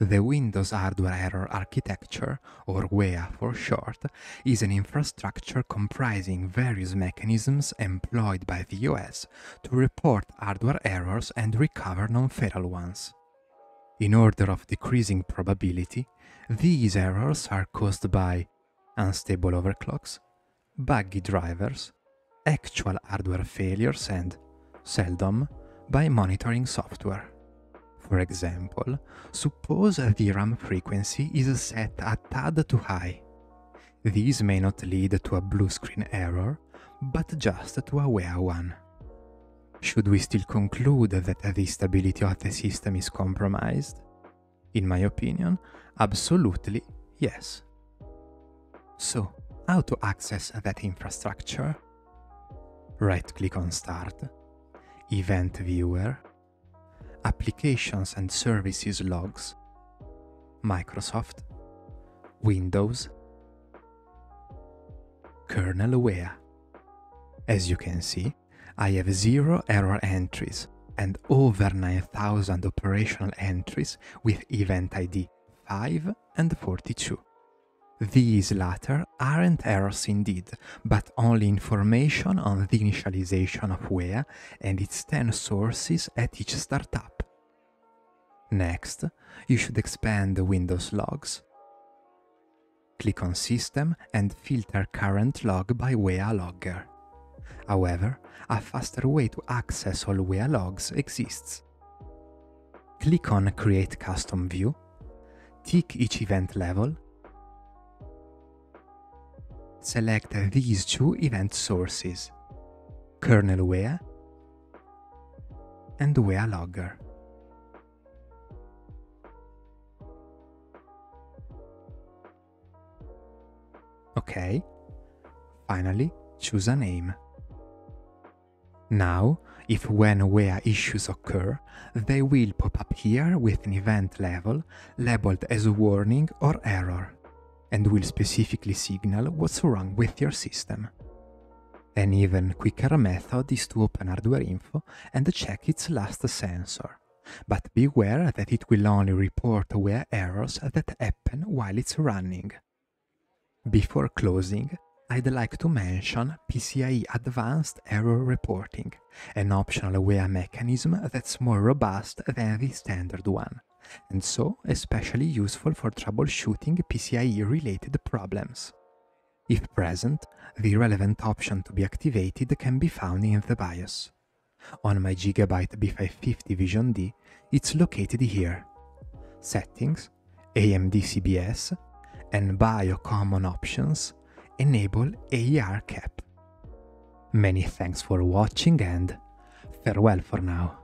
The Windows Hardware Error Architecture, or WHEA for short, is an infrastructure comprising various mechanisms employed by the OS to report hardware errors and recover non-fatal ones. In order of decreasing probability, these errors are caused by unstable overclocks, buggy drivers, actual hardware failures and, seldom, by monitoring software. For example, suppose the RAM frequency is set a tad too high. This may not lead to a blue screen error, but just to a WHEA one. Should we still conclude that the stability of the system is compromised? In my opinion, absolutely yes. So, how to access that infrastructure? Right click on Start, Event Viewer, Applications and Services Logs, Microsoft, Windows, Kernel WHEA. As you can see, I have zero error entries and over 9000 operational entries with event ID 5 and 42. These latter aren't errors indeed, but only information on the initialization of WHEA and its 10 sources at each startup. Next, you should expand the Windows logs. Click on System and filter current log by WHEA logger. However, a faster way to access all WHEA logs exists. Click on Create Custom View, tick each event level, select these two event sources, kernel WHEA and WHEA logger. OK. Finally, choose a name. Now, if when WHEA issues occur, they will pop up here with an event level labeled as warning or error, and will specifically signal what's wrong with your system. An even quicker method is to open HWiNFO and check its last sensor, but beware that it will only report WHEA errors that happen while it's running. Before closing, I'd like to mention PCIe Advanced Error Reporting, an optional WHEA mechanism that's more robust than the standard one, and so especially useful for troubleshooting PCIe-related problems. If present, the relevant option to be activated can be found in the BIOS. On my Gigabyte B550 Vision D, it's located here. Settings, AMD CBS, and BIOS common options enable AER cap. Many thanks for watching and farewell for now.